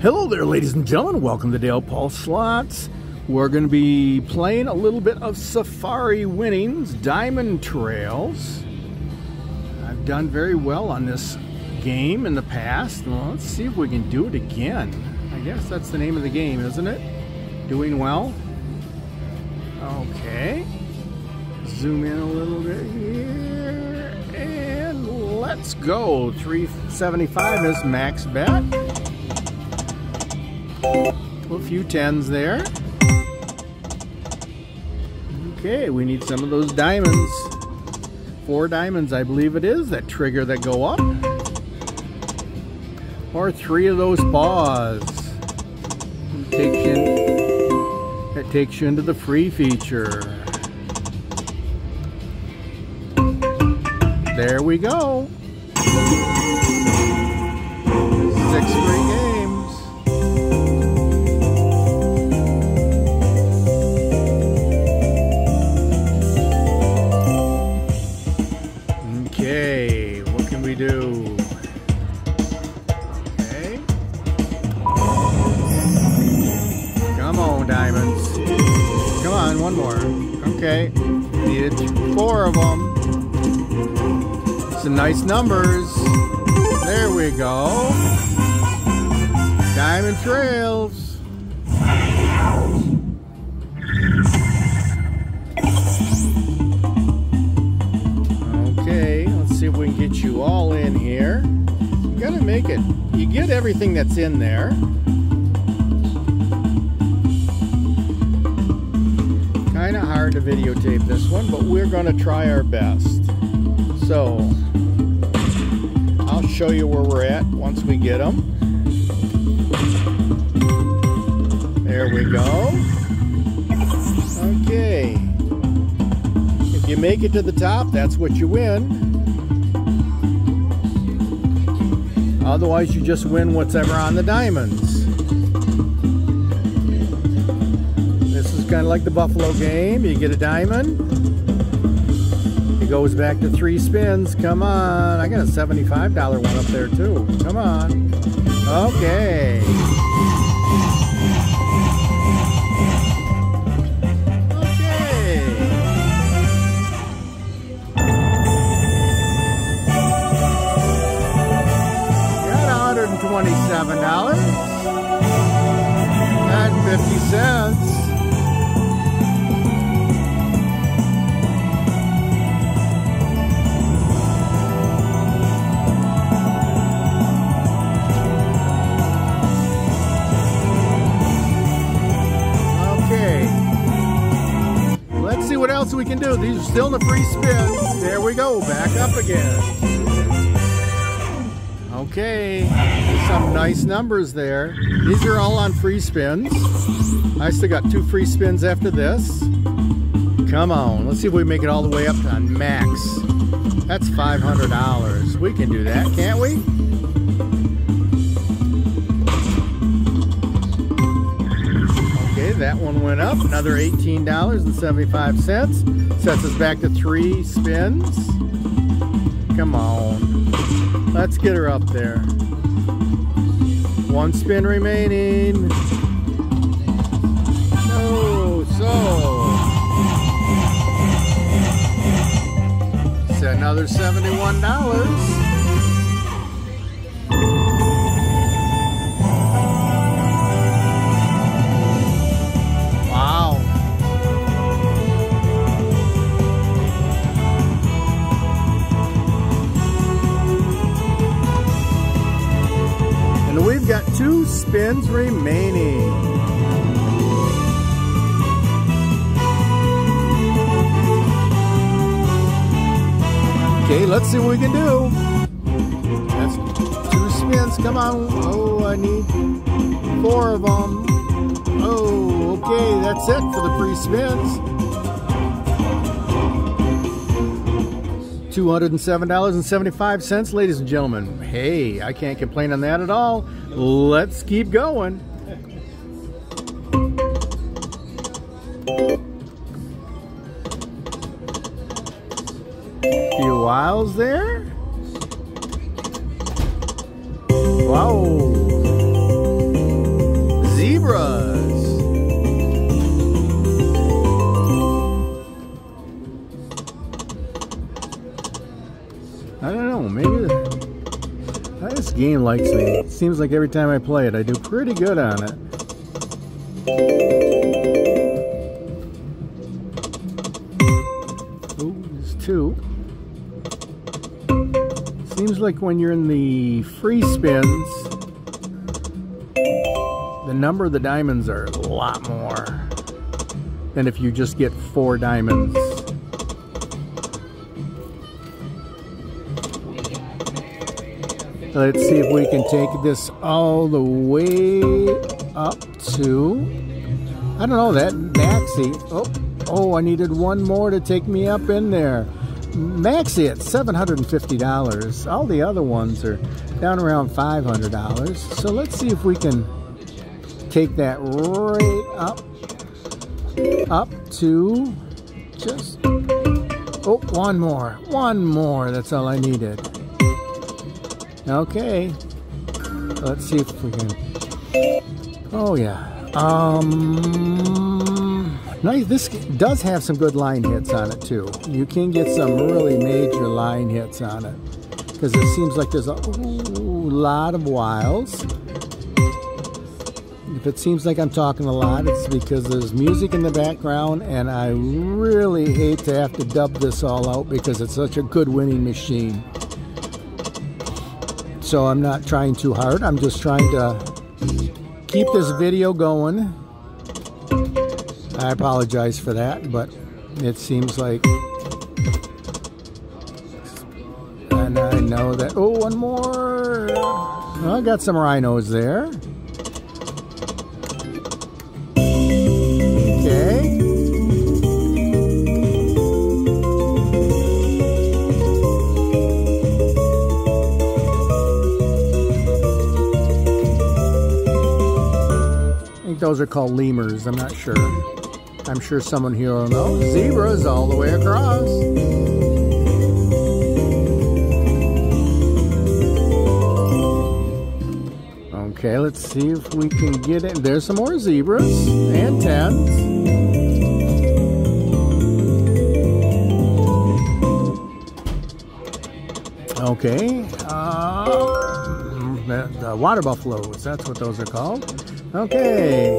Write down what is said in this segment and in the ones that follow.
Hello there, ladies and gentlemen. Welcome to Dale Paul Slots. We're going to be playing a little bit of Safari Winnings Diamond Trails. I've done very well on this game in the past. Well, let's see if we can do it again. I guess that's the name of the game, isn't it? Doing well? Okay. Zoom in a little bit here. And let's go. 375 is max bet. A few tens there. Okay, we need some of those diamonds. Four diamonds, I believe it is, that trigger that go up. Or three of those paws. That takes you, that takes you into the free feature. There we go. Six free games. Four of them. Some nice numbers. There we go. Diamond Trails. Okay, let's see if we can get you all in here. You gotta make it. You get everything that's in there. Kinda hard to videotape this one, but we're gonna try our best. So, I'll show you where we're at once we get them. There we go. Okay. If you make it to the top, that's what you win. Otherwise, you just win whatever on the diamonds. kind of like the Buffalo game. You get a diamond. It goes back to three spins. Come on. I got a $75 one up there too. Come on. Okay. $127.50. we can do. These are still in the free spin. There we go. Back up again. Okay. Some nice numbers there. These are all on free spins. I still got two free spins after this. Come on. Let's see if we make it all the way up to max. That's $500. We can do that, can't we? That one went up. Another $18.75. Sets us back to three spins. Come on. Let's get her up there. One spin remaining. No, so. It's another $71. Two spins remaining. Okay, let's see what we can do. That's two spins. Come on. Oh, I need four of them. Oh, okay, that's it for the free spins. $207.75, ladies and gentlemen. Hey, I can't complain on that at all. Let's keep going. Few wilds there. Wow. Game likes me. Seems like every time I play it, I do pretty good on it. Ooh, there's two. Seems like when you're in the free spins, the number of the diamonds are a lot more than if you just get four diamonds. Let's see if we can take this all the way up to, I don't know, that maxi. Oh, oh, I needed one more to take me up in there. Maxi at $750. All the other ones are down around $500. So let's see if we can take that right up, up to just, oh, one more, one more. That's all I needed. Okay. Let's see if we can. Oh yeah. Um. Nice. This does have some good line hits on it too. You can get some really major line hits on it because it seems like there's a ooh, lot of wilds. If it seems like I'm talking a lot, it's because there's music in the background, and I really hate to have to dub this all out because it's such a good winning machine. So I'm not trying too hard. I'm just trying to keep this video going. I apologize for that, but it seems like... And I know that... Oh, one more! I got some rhinos there. Those are called lemurs. I'm not sure. I'm sure someone here will know. Zebras all the way across. Okay, let's see if we can get it. There's some more zebras and tens. Okay, uh, the, the water buffaloes, that's what those are called. Okay.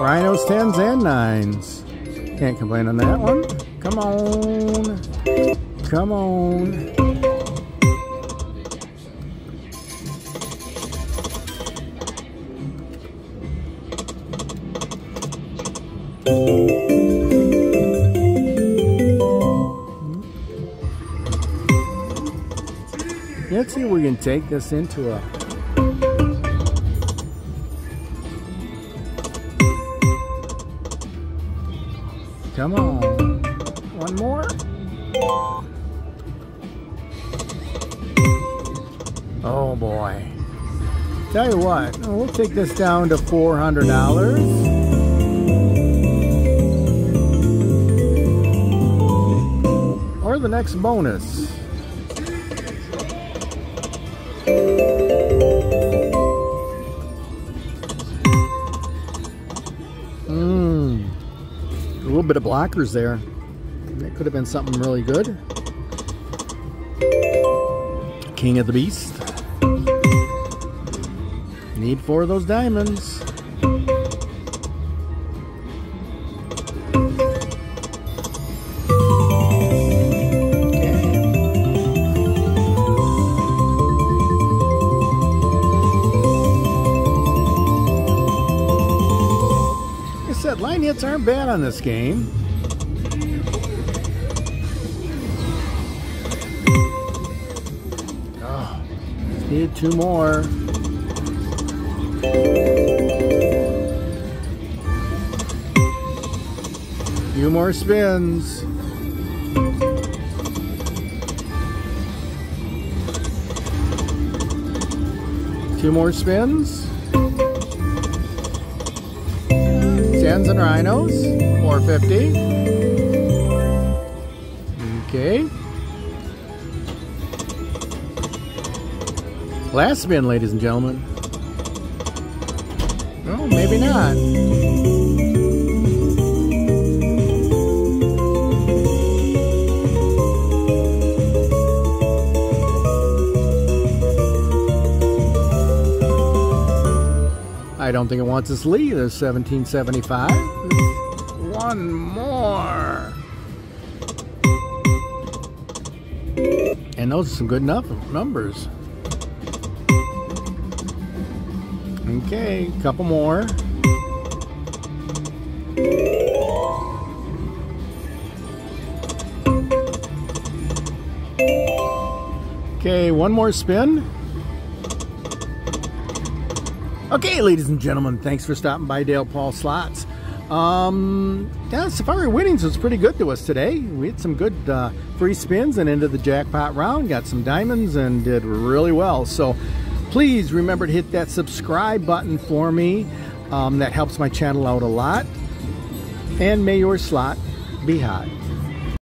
Rhinos 10s and 9s. Can't complain on that one. Come on. Come on. Let's see if we can take this into a Come on. One more. Oh boy. Tell you what, we'll take this down to $400. Or the next bonus. Blockers there. That could have been something really good. King of the Beast. Need four of those diamonds. Line hits aren't bad on this game. Need two more. Few more spins. Two more spins. Tens and Rhinos, 450. Okay. Last spin, ladies and gentlemen. Oh, maybe not. I don't think it wants its lead. There's 1775. One more. And those are some good enough numbers. Okay, couple more. Okay, one more spin. Okay, ladies and gentlemen, thanks for stopping by Dale Paul Slots. Um, yeah, Safari Winnings was pretty good to us today. We had some good uh, free spins and into the jackpot round, got some diamonds, and did really well. So please remember to hit that subscribe button for me. Um, that helps my channel out a lot. And may your slot be hot.